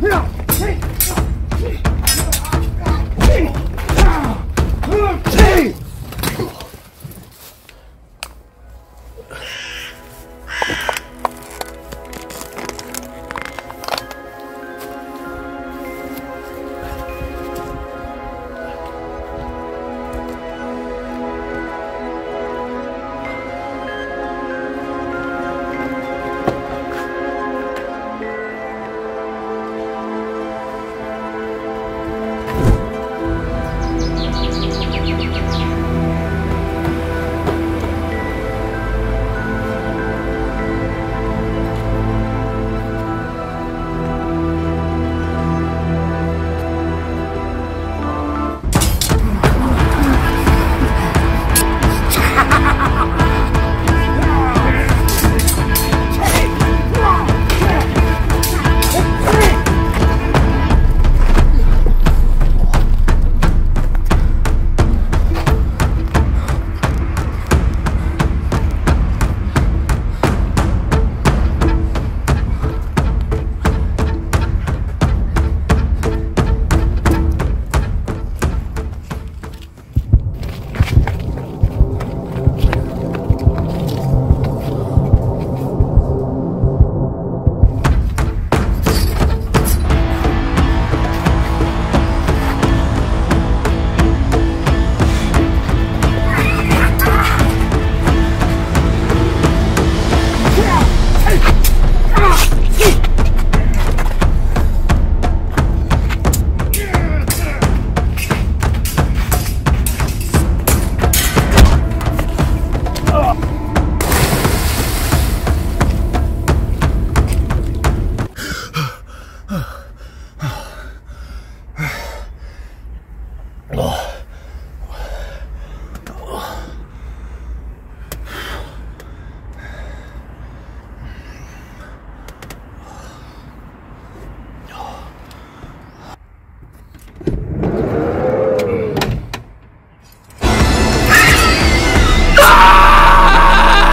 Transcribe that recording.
Yeah. 그.